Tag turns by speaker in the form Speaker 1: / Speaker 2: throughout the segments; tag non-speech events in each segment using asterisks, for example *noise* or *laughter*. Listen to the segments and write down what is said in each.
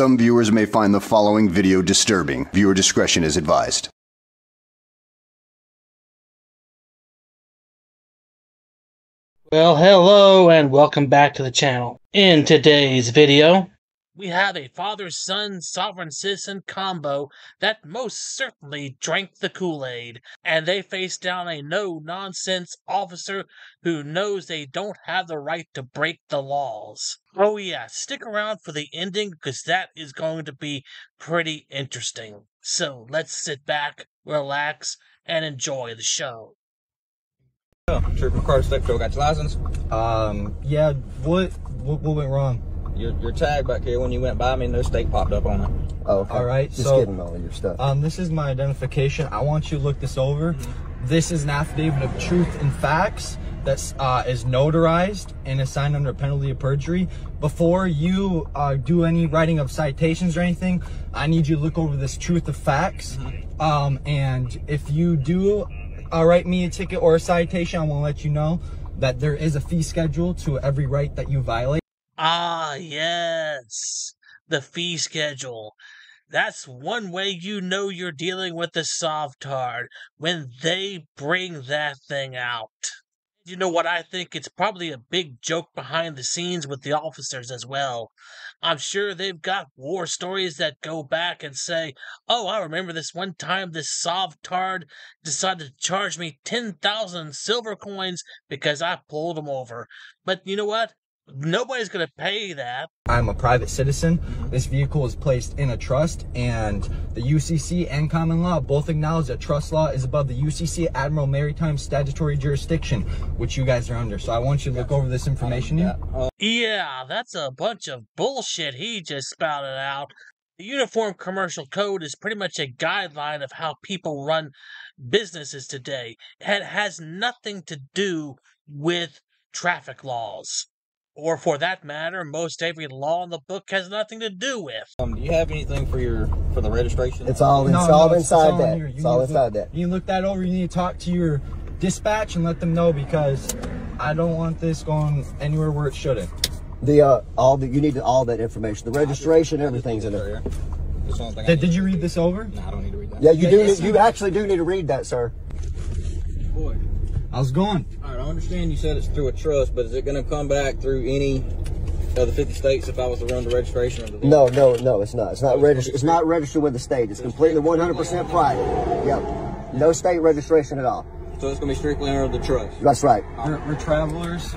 Speaker 1: Some viewers may find the following video disturbing. Viewer discretion is advised.
Speaker 2: Well, hello and welcome back to the channel. In today's video, we have a father-son sovereign citizen combo that most certainly drank the Kool-Aid, and they face down a no-nonsense officer who knows they don't have the right to break the laws. Oh yeah, stick around for the ending because that is going to be pretty interesting. So let's sit back, relax, and enjoy the show.
Speaker 3: Trooper McCarter State Patrol, got your license?
Speaker 4: Um, yeah, what, what, what went wrong?
Speaker 3: Your, your tag back here, when you went by me, no stake popped up on it.
Speaker 5: Oh, okay.
Speaker 4: All right,
Speaker 5: Just
Speaker 4: so-
Speaker 5: getting all of your stuff.
Speaker 4: Um, this is my identification. I want you to look this over. This is an affidavit of truth and facts that uh, is notarized and is signed under penalty of perjury. Before you uh, do any writing of citations or anything, I need you to look over this truth of facts. Um, and if you do uh, write me a ticket or a citation, I want to let you know that there is a fee schedule to every right that you violate.
Speaker 2: Ah, Ah, yes. The fee schedule. That's one way you know you're dealing with the Sovtard when they bring that thing out. You know what I think? It's probably a big joke behind the scenes with the officers as well. I'm sure they've got war stories that go back and say, Oh, I remember this one time this Sovtard decided to charge me 10,000 silver coins because I pulled him over. But you know what? Nobody's going to pay that.
Speaker 4: I'm a private citizen. This vehicle is placed in a trust, and the UCC and common law both acknowledge that trust law is above the UCC Admiral Maritime statutory jurisdiction, which you guys are under. So I want you to look over this information here.
Speaker 3: Uh,
Speaker 2: Yeah, that's a bunch of bullshit he just spouted out. The Uniform Commercial Code is pretty much a guideline of how people run businesses today. It has nothing to do with traffic laws. Or for that matter, most every law in the book has nothing to do with.
Speaker 3: um, do you have anything for your for the registration?
Speaker 5: It's all, it's
Speaker 4: No,
Speaker 5: all
Speaker 4: no, it's-
Speaker 5: inside
Speaker 4: it's all
Speaker 5: that.
Speaker 4: here. You
Speaker 5: It's all
Speaker 4: need to
Speaker 5: inside
Speaker 4: look-
Speaker 5: that.
Speaker 4: You look that over. You need to talk to your dispatch and let them know because I don't want this going anywhere where it shouldn't.
Speaker 5: The uh, all the you need all that information. The registration, everything's in there.
Speaker 3: That's the only thing I
Speaker 4: Did, did you read this over?
Speaker 3: No, I don't need to read that.
Speaker 5: Yeah, you
Speaker 4: Yeah,
Speaker 5: do.
Speaker 4: yes,
Speaker 5: Need, you actually do need to read that, sir.
Speaker 3: Boy.
Speaker 4: How's it going?
Speaker 3: All right, I understand you said it's through a trust, but is it going to come back through any of the 50 states if I was to run the registration of the vehicle?
Speaker 5: No, no, no. It's not. It's not oh, registered. It's not registered with the state. It's completely 100% private. Yep. No state registration at all.
Speaker 3: So it's going to be strictly under the trust.
Speaker 5: That's right.
Speaker 4: We're, we're travelers.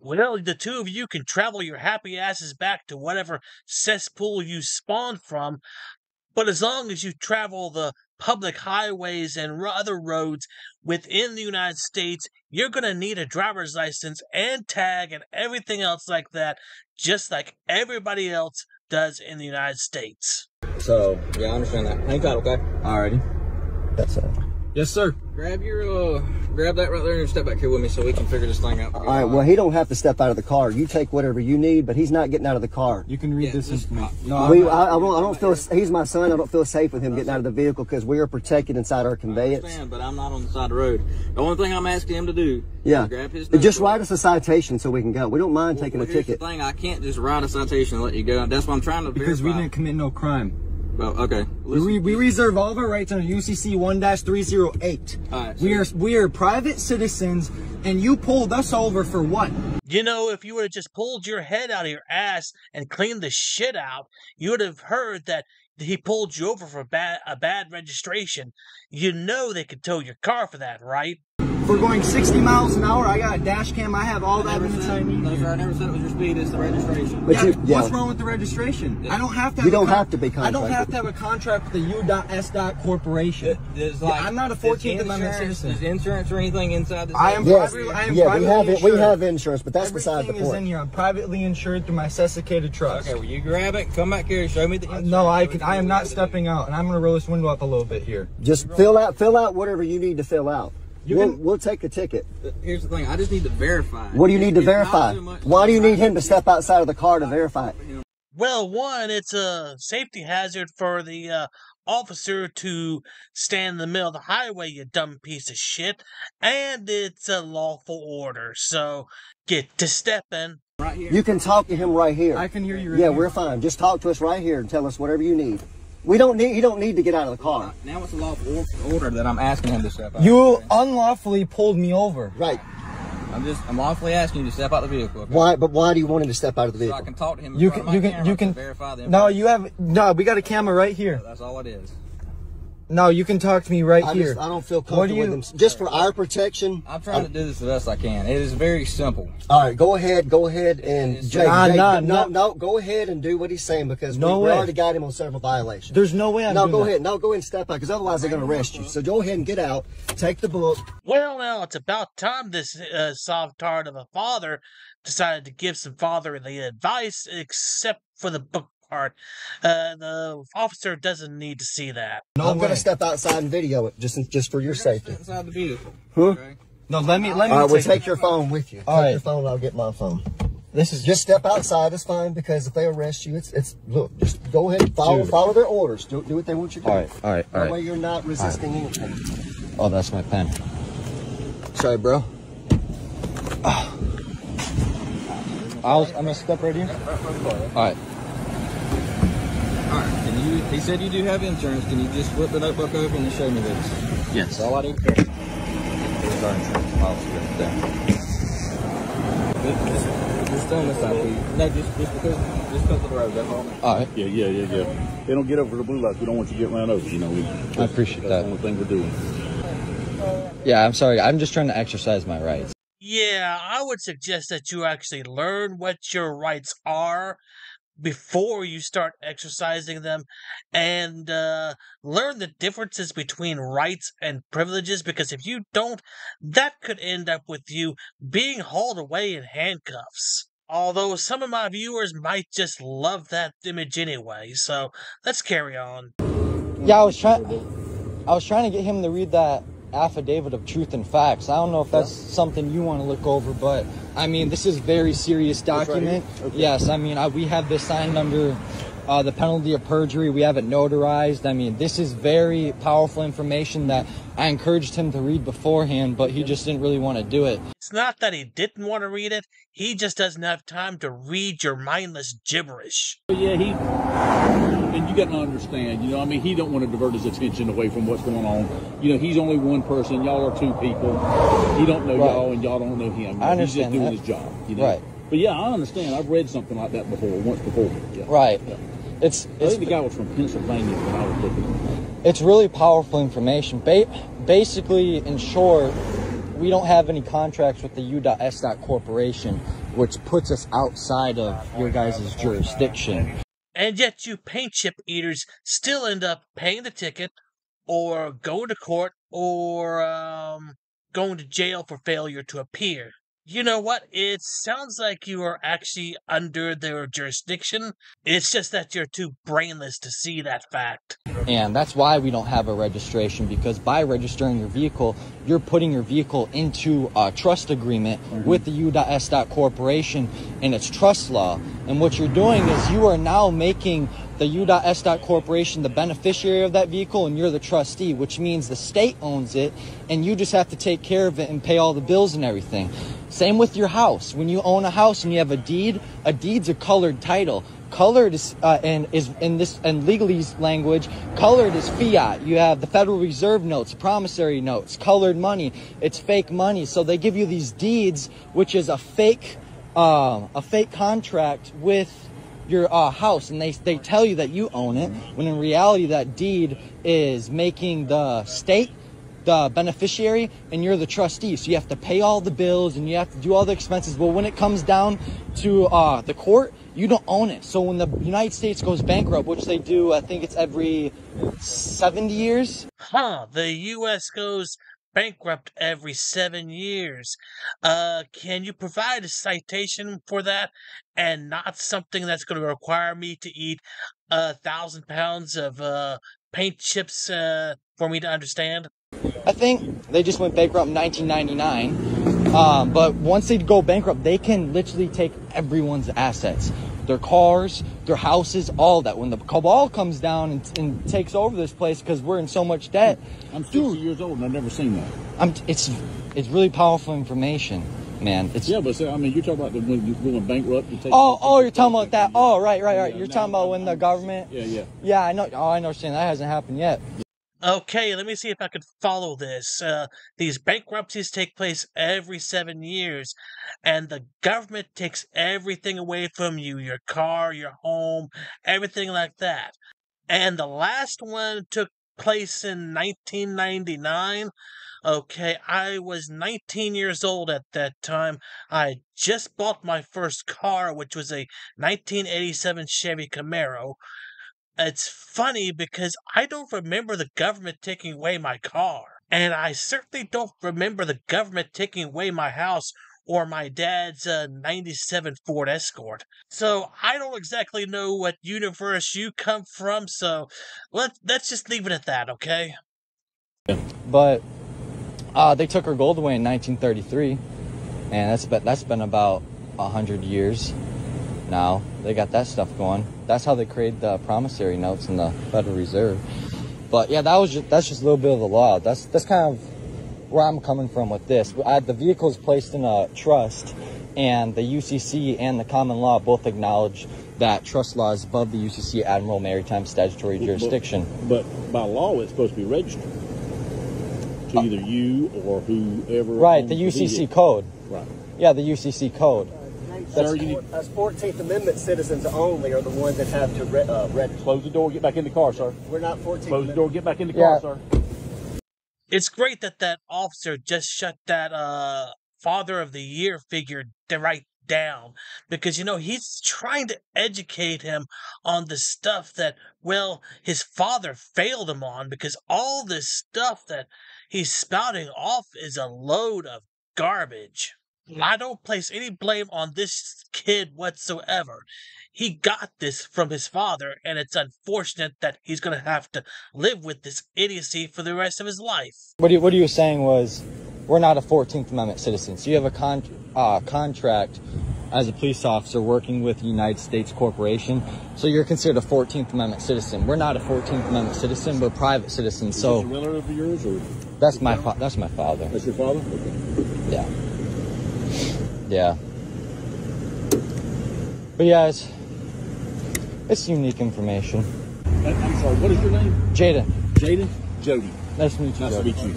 Speaker 2: Well, the two of you can travel your happy asses back to whatever cesspool you spawned from, but as long as you travel the public highways and other roads within the United States, you're going to need a driver's license and tag and everything else like that, just like everybody else does in the United States.
Speaker 3: So, yeah, I understand that. Hang tight, okay?
Speaker 4: Alrighty.
Speaker 5: That's it.
Speaker 4: Yes, sir.
Speaker 3: Grab your, uh, grab that right there and step back here with me so we can figure this thing out.
Speaker 5: All right. Well, he don't have to step out of the car. You take whatever you need, but he's not getting out of the car.
Speaker 4: You can read
Speaker 3: Yeah,
Speaker 4: this
Speaker 3: just-
Speaker 4: information. No, I'm
Speaker 5: We,
Speaker 4: not-
Speaker 5: I, I, don't, I don't feel. He's my son. I don't feel safe with him getting out of the vehicle because we are protected inside our
Speaker 3: I
Speaker 5: conveyance.
Speaker 3: understand, but I'm not on the side of the road. The only thing I'm asking him to do
Speaker 5: Yeah.
Speaker 3: is grab his
Speaker 5: Just
Speaker 3: notebook.
Speaker 5: write us a citation so we can go. We don't mind
Speaker 3: Well,
Speaker 5: taking
Speaker 3: well,
Speaker 5: a ticket.
Speaker 3: The thing, I can't just write a citation and let you go. That's what I'm trying to
Speaker 4: because we didn't commit no crime.
Speaker 3: Well, okay.
Speaker 4: We,
Speaker 3: Listen,
Speaker 4: re- we reserve all of our rights under UCC 1-308.
Speaker 3: Alright, so-
Speaker 4: we are we are private citizens, and you pulled us over for what?
Speaker 2: You know, if you would have just pulled your head out of your ass and cleaned the shit out, you would have heard that he pulled you over for a bad, a bad registration. You know they could tow your car for that, right?
Speaker 4: If we're going 60 miles an hour, I got a dash cam. I have all
Speaker 3: I
Speaker 4: that
Speaker 3: never
Speaker 4: evidence I
Speaker 3: said,
Speaker 4: need.
Speaker 3: no, sir, I never said it was your speed. It's the registration.
Speaker 5: But
Speaker 4: yeah,
Speaker 5: you-
Speaker 4: what's wrong with the registration?
Speaker 3: Yeah.
Speaker 4: I don't have to.
Speaker 5: You
Speaker 4: Have a
Speaker 5: don't have to be
Speaker 4: I don't have to have a contract with the U.S. Corporation.
Speaker 3: There's
Speaker 4: Yeah, I'm not a 14th Amendment
Speaker 3: insurance-
Speaker 4: citizen.
Speaker 3: There's insurance or anything inside this?
Speaker 4: I am
Speaker 5: Yes.
Speaker 4: private- I am
Speaker 5: yeah, we
Speaker 4: privately
Speaker 5: have it. We have insurance, but that's beside the point.
Speaker 4: Everything is in here. I'm privately insured through my Sessicated Trust.
Speaker 3: Okay, well, you grab it, come back here, show me the
Speaker 4: Uh. No, I can. I am not stepping out, and I'm going to roll this window up a little bit here.
Speaker 5: Just fill out fill out whatever you need to fill out.
Speaker 4: You
Speaker 5: we'll,
Speaker 4: can-
Speaker 5: we'll take a ticket.
Speaker 3: Here's the thing, I just need to verify.
Speaker 5: What do you need to verify?
Speaker 3: much
Speaker 5: Why do you need him to step outside of the car to verify it?
Speaker 2: Well, one, it's a safety hazard for the uh, officer to stand in the middle of the highway, you dumb piece of shit, and it's a lawful order. So get to stepping.
Speaker 3: Right here.
Speaker 5: You can talk to him right here.
Speaker 4: I can hear you. Right
Speaker 5: yeah,
Speaker 4: here.
Speaker 5: we're fine. Just talk to us right here and tell us whatever you need. We don't need. You don't need to get out of the car.
Speaker 3: Now it's a lawful or- order that I'm asking him to step out.
Speaker 4: You
Speaker 3: okay?
Speaker 4: unlawfully pulled me over.
Speaker 5: Right.
Speaker 3: I'm just I'm lawfully asking you to step out of the vehicle. Okay?
Speaker 5: Why? But why do you want him to step out of the
Speaker 3: So
Speaker 5: vehicle?
Speaker 3: I can talk to him.
Speaker 4: You can, you can, you can.
Speaker 3: verify the
Speaker 4: No, you have. No, we got a camera right here.
Speaker 3: That's all it is.
Speaker 4: No, you can talk to me right
Speaker 5: I,
Speaker 4: here.
Speaker 5: just, I don't feel comfortable
Speaker 4: you-
Speaker 5: with them. Just for our protection.
Speaker 3: I'm trying to do this the best I can. It is very simple.
Speaker 5: All right, go ahead, go ahead and
Speaker 3: It's-
Speaker 5: Jay,
Speaker 4: Nah,
Speaker 5: Jay,
Speaker 4: nah,
Speaker 5: no,
Speaker 4: nah.
Speaker 5: no, go ahead and do what he's saying because
Speaker 4: No
Speaker 5: we, we already got him on several violations.
Speaker 4: There's no way I'm
Speaker 5: no, go
Speaker 4: that.
Speaker 5: ahead, no, go ahead and step out because otherwise they're going to arrest you. So go ahead and get out, take the book.
Speaker 2: Well, now it's about time this uh, Sovtard of a father decided to give some fatherly advice, except for the book part. Uh, the officer doesn't need to see that.
Speaker 4: No
Speaker 5: I'm going to step outside and video it just just for your safety.
Speaker 3: Inside the vehicle.
Speaker 5: Huh?
Speaker 3: Okay.
Speaker 4: No, let me. Let me.
Speaker 5: All right, we'll
Speaker 4: take-
Speaker 5: take your phone with you.
Speaker 4: All
Speaker 5: take
Speaker 4: right.
Speaker 5: your phone, I'll get my phone.
Speaker 4: This is
Speaker 5: Just step outside, it's fine because if they arrest you, it's it's look. Just go ahead, and follow
Speaker 4: Dude.
Speaker 5: follow their orders. Do, do what they want you to do.
Speaker 4: All right, all right, all
Speaker 5: That
Speaker 4: right.
Speaker 5: way you're not resisting anything.
Speaker 4: Oh, that's my pen.
Speaker 5: Sorry, bro.
Speaker 4: I'll, I'm gonna step right here. All right.
Speaker 3: All right. Can you? He said you do have insurance. Can you just flip the notebook open and show me this?
Speaker 4: Yes.
Speaker 3: That's all I need.
Speaker 4: Here's our insurance policy right there.
Speaker 3: Just, just stay on this side, please. No, just just because just because of the road. That's all.
Speaker 4: All right.
Speaker 6: Yeah, yeah, yeah, yeah. They don't get over the blue lights. We don't want you to get run over. You know, we,
Speaker 4: I appreciate
Speaker 6: that's
Speaker 4: that.
Speaker 6: the only thing we're doing.
Speaker 4: Yeah, I'm sorry. I'm just trying to exercise my rights.
Speaker 2: Yeah, I would suggest that you actually learn what your rights are before you start exercising them and uh, learn the differences between rights and privileges because if you don't, that could end up with you being hauled away in handcuffs. Although some of my viewers might just love that image anyway, so let's carry on.
Speaker 4: Yeah, I was trying. I was trying to get him to read that affidavit of truth and facts. I don't know if that's something you want to look over, but I mean, this is very serious document.
Speaker 5: here? Okay.
Speaker 4: Yes, I mean, I, we have this signed under uh, the penalty of perjury. We have it notarized. I mean, this is very powerful information that I encouraged him to read beforehand, but he just didn't really want to do it.
Speaker 2: It's not that he didn't want to read it, he just doesn't have time to read your mindless gibberish.
Speaker 6: But yeah, he and you got to understand. You know, I mean, he don't want to divert his attention away from what's going on. You know, he's only one person. Y'all are two people. He don't know
Speaker 4: Right.
Speaker 6: y'all, and y'all don't know him.
Speaker 4: I
Speaker 6: He's just
Speaker 4: understand
Speaker 6: doing
Speaker 4: that.
Speaker 6: his job. You know.
Speaker 4: Right.
Speaker 6: But yeah, I understand. I've read something like that before, once before. Yeah.
Speaker 4: Right.
Speaker 6: Yeah.
Speaker 4: It's
Speaker 6: I
Speaker 4: it's
Speaker 6: think the guy was from Pennsylvania when I was looking.
Speaker 4: it's really powerful information. Ba- basically, in short, we don't have any contracts with the U.S. Corporation, which puts us outside of your guys' jurisdiction.
Speaker 2: And yet you paint chip eaters still end up paying the ticket or going to court or um, going to jail for failure to appear. You know what? It sounds like you are actually under their jurisdiction. It's just that you're too brainless to see that fact.
Speaker 4: And that's why we don't have a registration because by registering your vehicle, you're putting your vehicle into a trust agreement with the U.S. Corporation and its trust law. And what you're doing is you are now making the U.S. Corporation the beneficiary of that vehicle and you're the trustee, which means the state owns it and you just have to take care of it and pay all the bills and everything. Same with your house. When you own a house and you have a deed, a deed's a colored title. Colored is uh, and is in this and legalese language colored is fiat. You have the federal reserve notes promissory notes colored money. It's fake money. So they give you these deeds which is a fake um, a fake contract with your uh, house. And they, they tell you that you own it when in reality that deed is making the state the beneficiary and you're the trustee so you have to pay all the bills and you have to do all the expenses but when it comes down to uh, the court you don't own it so when the united states goes bankrupt which they do i think it's every 70 years
Speaker 2: Huh, the U.S. goes bankrupt every seven years. Uh, can you provide a citation for that and not something that's going to require me to eat a thousand pounds of uh, paint chips uh, for me to understand?
Speaker 4: I think they just went bankrupt in 1999. Um, but once they go bankrupt, they can literally take everyone's assets. their cars, their houses, all that. When the cabal comes down and, and takes over this place because we're in so much debt,
Speaker 6: I'm 60 years old and I've never seen that.
Speaker 4: I'm, it's it's really powerful information, man. It's
Speaker 6: Yeah, but so, I mean, you're talking about the, when you're going bankrupt. You take
Speaker 4: Oh, oh, you're talking about that. Oh, right, right, right. You're talking about when the government.
Speaker 6: Yeah, yeah.
Speaker 4: Yeah, I know. Oh, I understand. That hasn't happened yet.
Speaker 2: Okay, let me see if I can follow this. Uh, these bankruptcies take place every seven years, and the government takes everything away from you your car, your home, everything like that. And the last one took place in 1999. Okay, I was 19 years old at that time. I just bought my first car, which was a 1987 Chevy Camaro. It's funny because I don't remember the government taking away my car. And I certainly don't remember the government taking away my house or my dad's uh, 97 Ford Escort. So I don't exactly know what universe you come from, so let, let's just leave it at that, okay?
Speaker 4: But uh, they took our gold away in 1933, and that's been, that's been about hundred years now. They got that stuff going. That's how they create the promissory notes in the Federal Reserve. But yeah, that was just, that's just a little bit of the law. That's that's kind of where I'm coming from with this. I, the vehicle is placed in a trust, and the UCC and the common law both acknowledge that trust law is above the UCC Admiral Maritime Statutory Jurisdiction.
Speaker 6: But by law, it's supposed to be registered to uh, either you or whoever.
Speaker 4: Right, the UCC
Speaker 6: vehicle.
Speaker 4: code.
Speaker 6: Right.
Speaker 4: Yeah, the UCC code.
Speaker 6: Sir, you need
Speaker 5: Us 14th Amendment citizens only are the ones that have to re- uh, register.
Speaker 6: close the door. Get back in the car, sir.
Speaker 5: We're not 14th
Speaker 6: Close the
Speaker 5: Amendment.
Speaker 6: door. Get back in the
Speaker 4: Yeah.
Speaker 6: car, sir.
Speaker 2: It's great that that officer just shut that uh father of the year figure right down because you know he's trying to educate him on the stuff that well his father failed him on because all this stuff that he's spouting off is a load of garbage. I don't place any blame on this kid whatsoever. He got this from his father, and it's unfortunate that he's going to have to live with this idiocy for the rest of his life.
Speaker 4: What you, what you were saying was, we're not a 14th Amendment citizen. So you have a con- uh, contract as a police officer working with the United States Corporation. So you're considered a 14th Amendment citizen. We're not a 14th Amendment citizen. We're private citizens.
Speaker 6: Is this a
Speaker 4: So
Speaker 6: relative of yours, or
Speaker 4: that's my fa- that's my father.
Speaker 6: that's your father? Okay.
Speaker 4: Yeah. Yeah. But yeah, it's it's unique information.
Speaker 6: I- I'm sorry. What is your name?
Speaker 4: Jaden,
Speaker 6: Jaden. Jody.
Speaker 4: nice to meet you.
Speaker 6: Nice to meet you.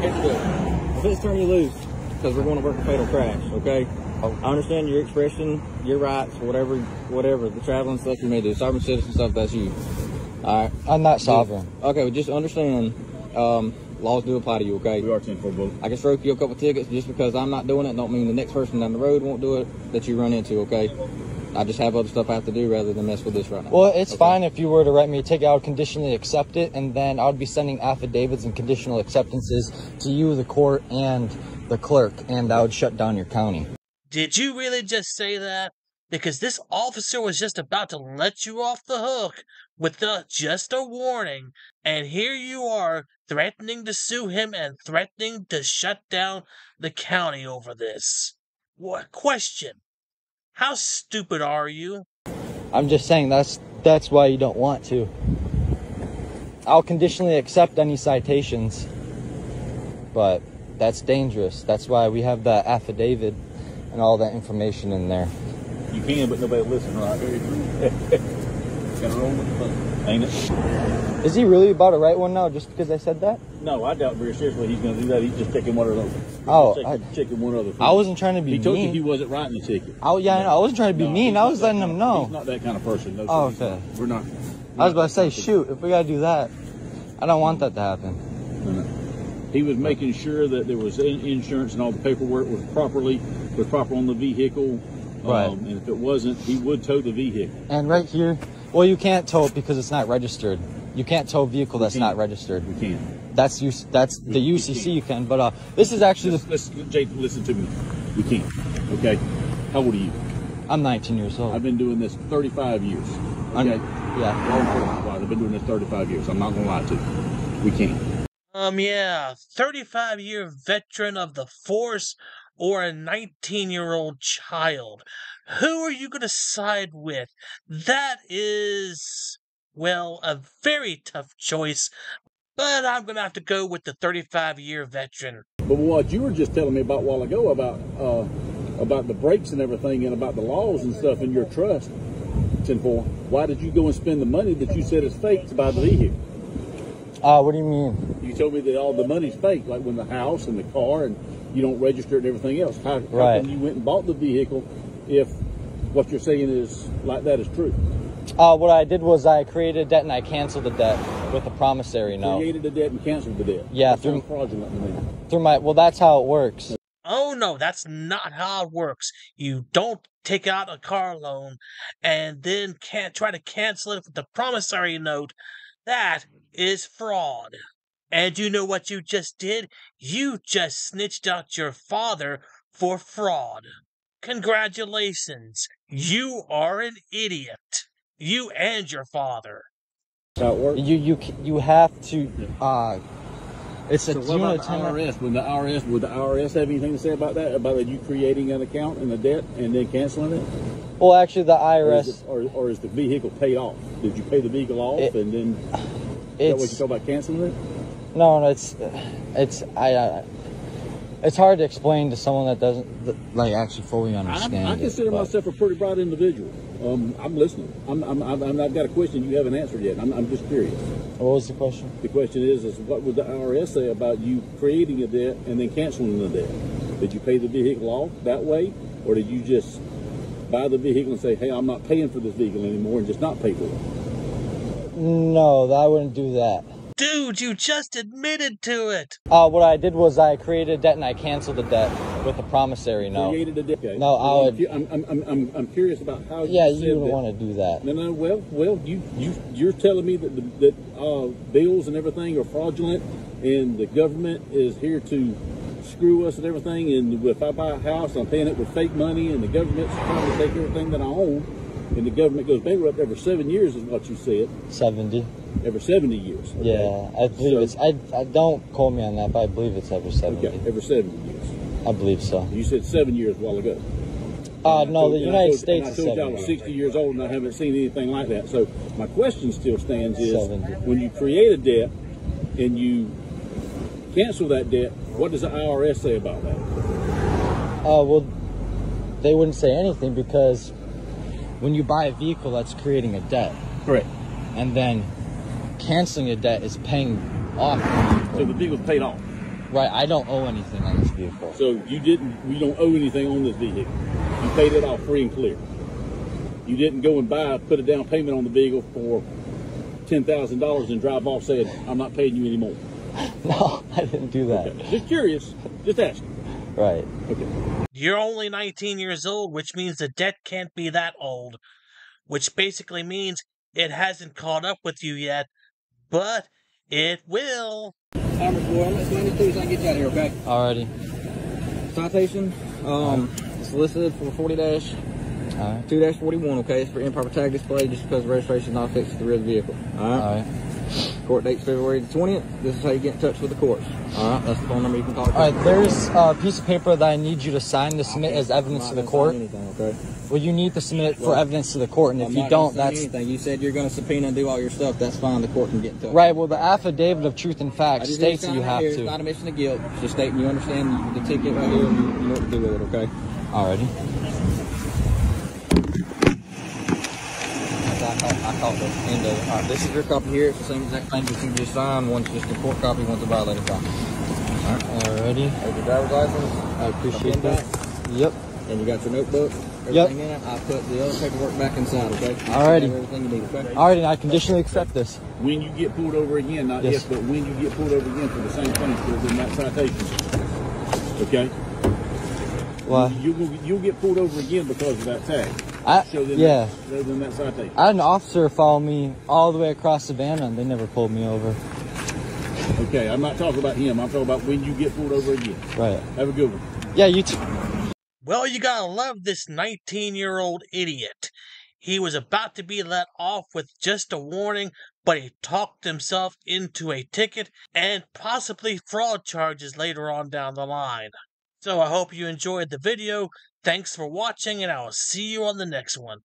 Speaker 3: Here's the deal. If it's turn you loose, because we're going to work a fatal crash, okay? I understand your expression, your rights, whatever, whatever, the traveling stuff you may do, sovereign citizen stuff, that's you. All right.
Speaker 4: I'm not sovereign.
Speaker 3: Okay, well, just understand, um, laws do apply to you, okay?
Speaker 6: We are ten four both.
Speaker 3: I can stroke you a couple tickets just because I'm not doing it. Don't mean the next person down the road won't do it that you run into, okay? I just have other stuff I have to do rather than mess with this right now.
Speaker 4: Well, it's
Speaker 3: Okay?
Speaker 4: fine if you were to write me a ticket. I would conditionally accept it, and then I would be sending affidavits and conditional acceptances to you, the court, and the clerk, and I would shut down your county.
Speaker 2: Did you really just say that? Because this officer was just about to let you off the hook with the, just a warning, and here you are threatening to sue him and threatening to shut down the county over this. What question? How stupid are you?
Speaker 4: I'm just saying that's that's why you don't want to. I'll conditionally accept any citations, but that's dangerous. That's why we have the affidavit and all that information in there.
Speaker 6: You can, but nobody will listen, right? *laughs* Very. Gotta roll with the punches, ain't it?
Speaker 4: Is he really about to write one now just because I said that?
Speaker 6: No, I doubt very seriously he's going to do that. He's just taking one of those.
Speaker 4: Oh,
Speaker 6: just checking,
Speaker 4: I-
Speaker 6: checking one other.
Speaker 4: I wasn't trying to be mean.
Speaker 6: He told you he wasn't writing the ticket.
Speaker 4: Oh yeah, I know. I wasn't trying to be
Speaker 6: No,
Speaker 4: mean. I was letting
Speaker 6: kind
Speaker 4: him know.
Speaker 6: He's not that kind of person. No,
Speaker 4: Oh, okay.
Speaker 6: not. We're not.
Speaker 4: I was about to say, shoot, if we gotta do that, I don't want that to happen.
Speaker 6: No, no. He was making sure that there was insurance and all the paperwork was properly was proper on the vehicle.
Speaker 4: Right.
Speaker 6: Um, and if it wasn't, he would tow the vehicle.
Speaker 4: And right here, well, you can't tow it because it's not registered. You can't tow a vehicle that's not registered.
Speaker 6: We can't.
Speaker 4: That's you. That's the
Speaker 6: We- we
Speaker 4: UCC. You can, but uh, this is actually the.
Speaker 6: Listen, Jake, listen to me. We can't. Okay. How old are you?
Speaker 4: I'm 19 years old.
Speaker 6: I've been doing this 35 years.
Speaker 4: I'm-
Speaker 6: Okay.
Speaker 4: yeah.
Speaker 6: Law enforcement wise, I've been doing this 35 years. I'm not gonna lie to you. We can't.
Speaker 2: Um, yeah, 35 year veteran of the force or a 19 year old child? Who are you going to side with? That is, well, a very tough choice, but I'm going to have to go with the 35 year veteran.
Speaker 6: But what you were just telling me about a while ago about uh, about the brakes and everything and about the laws and stuff in your trust, 10 4, why did you go and spend the money that you said is fake to buy the vehicle?
Speaker 4: Uh, what do you mean?
Speaker 6: You told me that all the money's fake, like when the house and the car and you don't register it and everything else. How, how
Speaker 4: Right.
Speaker 6: come you went and bought the vehicle if what you're saying is like that is true?
Speaker 4: Uh, what I did was I created a debt and I canceled the debt with a promissory note
Speaker 6: Created the debt and canceled the debt.
Speaker 4: Yeah,
Speaker 6: that
Speaker 4: through-
Speaker 6: fraudulent to me.
Speaker 4: through my. Well, that's how it works.
Speaker 2: Oh no, that's not how it works. You don't take out a car loan and then can't try to cancel it with the promissory note. That is fraud. And you know what you just did? You just snitched out your father for fraud. Congratulations. You are an idiot. You and your father.
Speaker 6: That's how it works.
Speaker 4: You you you have to. Uh, it's a.
Speaker 6: So
Speaker 4: do
Speaker 6: what about the IRS? When the IRS would the IRS have anything to say about that? About you creating an account and a debt and then canceling it?
Speaker 4: Well, actually, the
Speaker 6: Or is,
Speaker 4: IRS.
Speaker 6: it, or, or is the vehicle paid off? Did you pay the vehicle off
Speaker 4: It-
Speaker 6: and then is that what you
Speaker 4: It's
Speaker 6: talk about canceling it?
Speaker 4: no, no. It's it's I. I it's hard to explain to someone that doesn't like actually fully understand.
Speaker 6: I
Speaker 4: it,
Speaker 6: consider
Speaker 4: but-
Speaker 6: myself a pretty bright individual. Um, I'm listening. I'm, I'm, I'm- I've got a question you haven't answered yet. I'm, I'm just curious.
Speaker 4: What was the question?
Speaker 6: The question is, is what would the IRS say about you creating a debt and then canceling the debt? Did you pay the vehicle off that way, or did you just buy the vehicle and say, "Hey, I'm not paying for this vehicle anymore," and just not pay for it?
Speaker 4: No, I wouldn't do that.
Speaker 2: Dude, you just admitted to it.
Speaker 4: Uh, what I did was I created a debt and I canceled the debt with a promissory note.
Speaker 6: Created a debt. Okay.
Speaker 4: No, I
Speaker 6: Well,
Speaker 4: would-
Speaker 6: I'm I'm, I'm, I'm, I'm, I'm curious about how.
Speaker 4: Yeah,
Speaker 6: you
Speaker 4: you
Speaker 6: said
Speaker 4: would want to do that.
Speaker 6: No, no. Well, well, you you you're telling me that the, that uh, bills and everything are fraudulent, and the government is here to screw us and everything. And if I buy a house, I'm paying it with fake money, and the government's trying to take everything that I own, and the government goes bankrupt every seven years, is what you said.
Speaker 4: Seventy.
Speaker 6: Every seventy years. okay?
Speaker 4: Yeah, I believe
Speaker 6: So-
Speaker 4: it's. I, I don't quote me on that, but I believe it's every seventy.
Speaker 6: Okay, every seventy years.
Speaker 4: I believe so.
Speaker 6: You said seven years a while ago.
Speaker 4: Uh, no,
Speaker 6: told-
Speaker 4: the United
Speaker 6: told-
Speaker 4: States
Speaker 6: I told you I was 60 years old and I haven't seen anything like that. So my question still stands is
Speaker 4: 70.
Speaker 6: when you create a debt and you cancel that debt, what does the IRS say about that?
Speaker 4: Uh, well, they wouldn't say anything because when you buy a vehicle, that's creating a debt,
Speaker 6: Correct.
Speaker 4: and then canceling a debt is paying off.
Speaker 6: So the vehicle's paid off.
Speaker 4: Right, I don't owe anything on this vehicle.
Speaker 6: So you didn't, you don't owe anything on this vehicle. You paid it off free and clear. You didn't go and buy, put a down payment on the vehicle for $10,000 and drive off saying, I'm not paying you anymore. *laughs*
Speaker 4: No, I didn't do that.
Speaker 6: Okay. Just curious. Just asking.
Speaker 4: Right.
Speaker 6: Okay.
Speaker 2: You're only 19 years old, which means the debt can't be that old. Which basically means it hasn't caught up with you yet, but it will.
Speaker 3: Average boy, I'm just going to so I can get you out of here, okay?
Speaker 4: Alrighty.
Speaker 3: Citation, um, solicited for 40 dash
Speaker 4: All right.
Speaker 3: 2 dash 41, okay? It's for improper tag display just because the registration is not affixed to the rear of the vehicle. All right.
Speaker 4: All right.
Speaker 3: Court date's February the 20th. This is how you get in touch with the courts. All right. That's the phone number you can call.
Speaker 4: All right. There's a piece of paper that I need you to sign to submit as evidence to the court.
Speaker 3: Anything, okay?
Speaker 4: Well, you need to submit it for evidence to the court, and if you don't, that's
Speaker 3: anything. You said you're going to subpoena and do all your stuff. That's fine. The court can get in it.
Speaker 4: right. Well, the affidavit of truth and
Speaker 3: just
Speaker 4: states that you have
Speaker 3: right here. It's not
Speaker 4: to.
Speaker 3: admission of guilt. It's just stating you understand the ticket right here and you, know what to do with it, okay?
Speaker 4: Alrighty.
Speaker 3: I caught, I caught the end of it. All right, this is your copy here. It's the same exact thing. Just you just sign. One's just a court copy. One's a violated copy.
Speaker 4: Alrighty.
Speaker 3: There's your driver's license.
Speaker 4: I appreciate that. Yep.
Speaker 3: And you got your notebook.
Speaker 4: Yep.
Speaker 3: In it. I put the other paperwork back inside, okay? You should
Speaker 4: Alrighty.
Speaker 3: have Everything you need, okay?
Speaker 4: Alrighty. I conditionally accept this.
Speaker 6: when you get pulled over again, not
Speaker 4: Yes.
Speaker 6: if, but when you get pulled over again for the same thing, for in that citation. Okay?
Speaker 4: Why?
Speaker 6: You will, you'll get pulled over again because of that tag.
Speaker 4: I
Speaker 6: Show them
Speaker 4: yeah.
Speaker 6: that, show them that citation.
Speaker 4: I had an officer follow me all the way across Savannah, and they never pulled me over.
Speaker 6: Okay, I'm not talking about him. I'm talking about when you get pulled over again.
Speaker 4: Right.
Speaker 6: Have a good one.
Speaker 4: Yeah. You. T-
Speaker 2: Well, you gotta love this 19 year old idiot. He was about to be let off with just a warning, but he talked himself into a ticket and possibly fraud charges later on down the line. So I hope you enjoyed the video. Thanks for watching, and I will see you on the next one.